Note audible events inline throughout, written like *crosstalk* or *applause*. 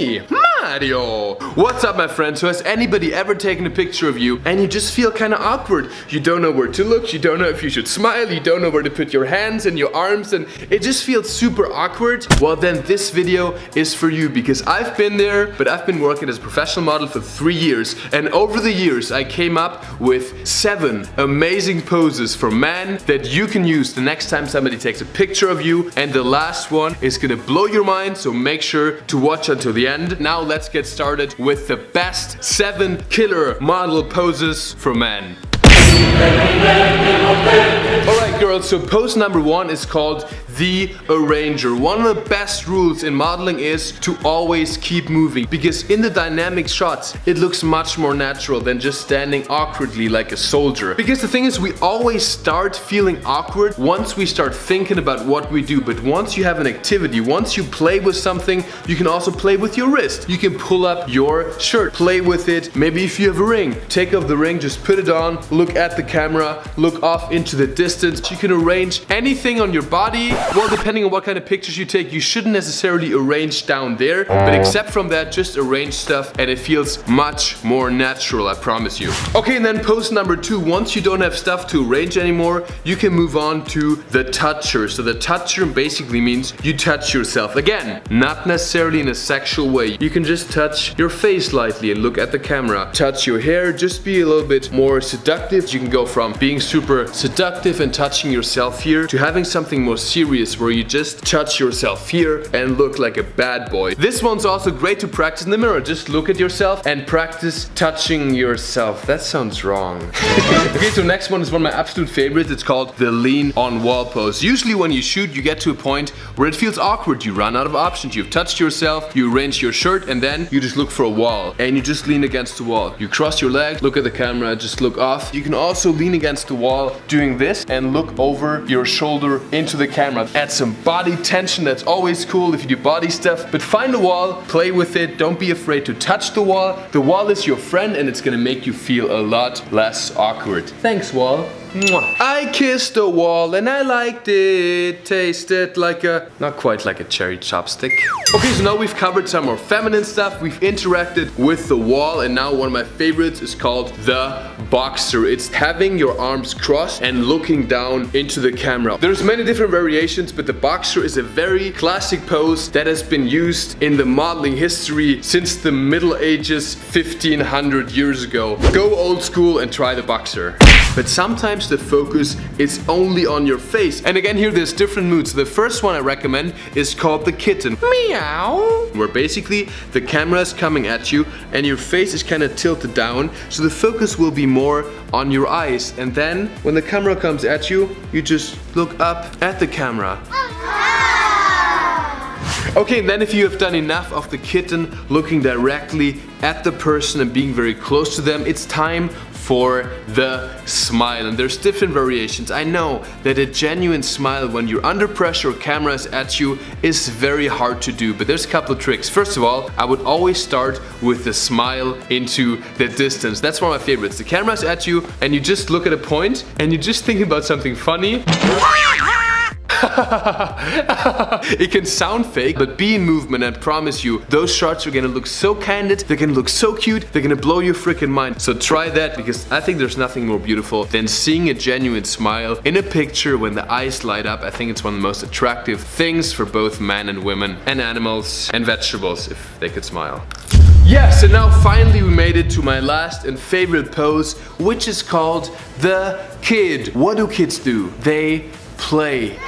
me, Mario. What's up my friends? So has anybody ever taken a picture of you and you just feel kind of awkward? You don't know where to look, you don't know if you should smile, you don't know where to put your hands and your arms and it just feels super awkward? Well then this video is for you because I've been there, but I've been working as a professional model for three years and over the years I came up with seven amazing poses for men that you can use the next time somebody takes a picture of you and the last one is gonna blow your mind so make sure to watch until the end. Now let's get started with the best seven killer model poses for men. Alright girls, so pose number one is called the arranger. One of the best rules in modeling is to always keep moving because in the dynamic shots it looks much more natural than just standing awkwardly like a soldier. Because the thing is we always start feeling awkward once we start thinking about what we do but once you have an activity, once you play with something you can also play with your wrist. You can pull up your shirt, play with it, maybe if you have a ring, take off the ring, just put it on, look at the camera, look off into the distance. You can arrange anything on your body well, depending on what kind of pictures you take, you shouldn't necessarily arrange down there, but except from that, just arrange stuff and it feels much more natural, I promise you. Okay, and then post number two, once you don't have stuff to arrange anymore, you can move on to the toucher. So the toucher basically means you touch yourself. Again, not necessarily in a sexual way. You can just touch your face lightly and look at the camera. Touch your hair, just be a little bit more seductive. You can go from being super seductive and touching yourself here to having something more serious where you just touch yourself here and look like a bad boy. This one's also great to practice in the mirror. Just look at yourself and practice touching yourself. That sounds wrong. *laughs* okay, so next one is one of my absolute favorites. It's called the lean on wall pose. Usually when you shoot, you get to a point where it feels awkward. You run out of options. You've touched yourself, you arrange your shirt, and then you just look for a wall. And you just lean against the wall. You cross your leg, look at the camera, just look off. You can also lean against the wall doing this and look over your shoulder into the camera add some body tension, that's always cool if you do body stuff. But find a wall, play with it, don't be afraid to touch the wall. The wall is your friend and it's gonna make you feel a lot less awkward. Thanks wall. I kissed a wall and I liked it. Tasted like a, not quite like a cherry chapstick. Okay, so now we've covered some more feminine stuff. We've interacted with the wall and now one of my favorites is called the boxer. It's having your arms crossed and looking down into the camera. There's many different variations, but the boxer is a very classic pose that has been used in the modeling history since the Middle Ages 1500 years ago. Go old school and try the boxer. But sometimes the focus is only on your face. And again here there's different moods. The first one I recommend is called the kitten. Meow. Where basically the camera is coming at you and your face is kind of tilted down. So the focus will be more on your eyes. And then when the camera comes at you, you just look up at the camera. Okay, then if you have done enough of the kitten looking directly at the person and being very close to them, it's time for the smile. And there's different variations. I know that a genuine smile when you're under pressure or cameras at you is very hard to do, but there's a couple of tricks. First of all, I would always start with the smile into the distance. That's one of my favorites. The camera's at you and you just look at a point and you just think about something funny. *laughs* it can sound fake, but be in movement and promise you, those shots are gonna look so candid, they're gonna look so cute, they're gonna blow your freaking mind. So try that because I think there's nothing more beautiful than seeing a genuine smile in a picture when the eyes light up. I think it's one of the most attractive things for both men and women and animals and vegetables if they could smile. Yes, and now finally we made it to my last and favorite pose, which is called the kid. What do kids do? They play.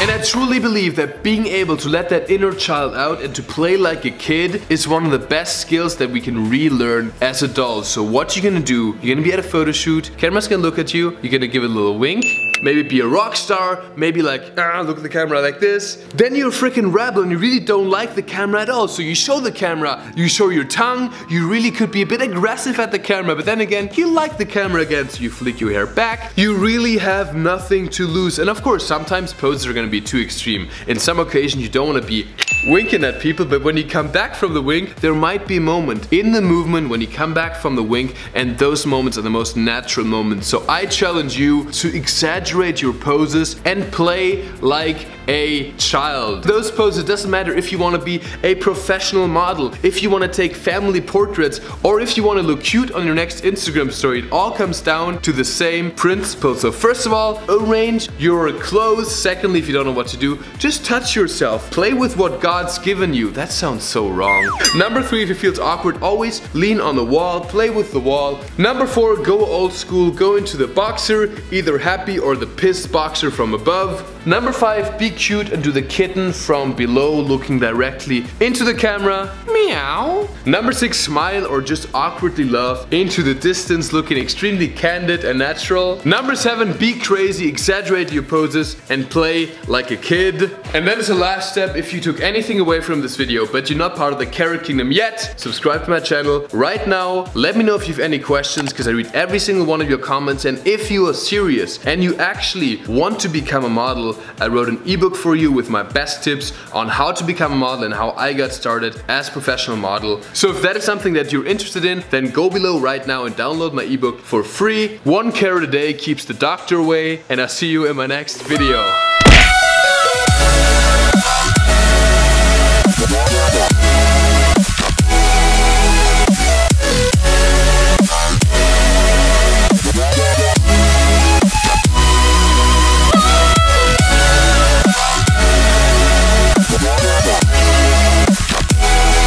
And I truly believe that being able to let that inner child out and to play like a kid is one of the best skills that we can relearn as adults. So what you're gonna do, you're gonna be at a photo shoot, camera's gonna look at you, you're gonna give it a little wink, maybe be a rock star, maybe like, ah, look at the camera like this. Then you're a freaking rebel and you really don't like the camera at all. So you show the camera, you show your tongue, you really could be a bit aggressive at the camera, but then again, you like the camera again, so you flick your hair back. You really have nothing to lose. And of course, sometimes poses are gonna be too extreme. In some occasions, you don't wanna be winking at people, but when you come back from the wink, there might be a moment in the movement when you come back from the wink, and those moments are the most natural moments. So I challenge you to exaggerate your poses and play like a child. Those poses doesn't matter if you want to be a professional model, if you want to take family portraits, or if you want to look cute on your next Instagram story. It all comes down to the same principle. So first of all, arrange your clothes. Secondly, if you don't know what to do, just touch yourself. Play with what God's given you. That sounds so wrong. Number three, if it feels awkward, always lean on the wall, play with the wall. Number four, go old school, go into the boxer, either happy or the pissed boxer from above. Number five, be cute and do the kitten from below looking directly into the camera. Meow. Number six, smile or just awkwardly laugh into the distance looking extremely candid and natural. Number seven, be crazy, exaggerate your poses and play like a kid. And then as a last step, if you took anything away from this video but you're not part of the Carrot Kingdom yet, subscribe to my channel right now. Let me know if you have any questions because I read every single one of your comments and if you are serious and you actually want to become a model, I wrote an ebook for you with my best tips on how to become a model and how I got started as professional model. So if that is something that you're interested in, then go below right now and download my ebook for free. One carrot a day keeps the doctor away and I'll see you in my next video.